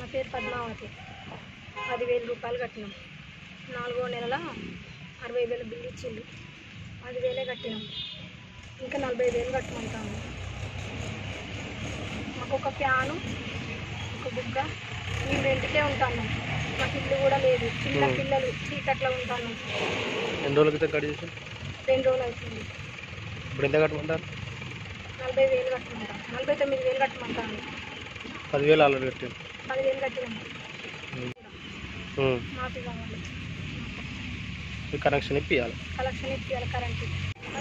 నా పేరు పద్మావతి. పదివేల రూపాయలు కట్టినాం. నాలుగో నెలల అరవై వేల బిల్లు ఇచ్చిండు. పదివేలే కట్టినాం. ఇంకా నలభై వేలు కట్టమంటాము మాకు ఒక ఫ్యాను ఒక బుగ్గ. మేము రెండుకే ఉంటాను మాకు ఇల్లు కూడా లేదు. చిన్న. పిల్లలు చీకట్లో ఉంటాను ఎన్ని రోజుల క్రితం కట్ చేసి రెండు రోజులు అవుతుంది ఇప్పుడు ఎంత కట్టమంటారు? నలభై వేలు కట్టమంటాం నలభై తొమ్మిది వేలు కట్టమంటాను పదివేలు ఆల్రెడీ కట్టాను పదివేలు కట్టినాం ఉమ్. మాకు కావాలి ఈ కనెక్షన్ ఇప్పియాలి కలెక్షన్ ఇప్పించాలి కరెంట్ ఆ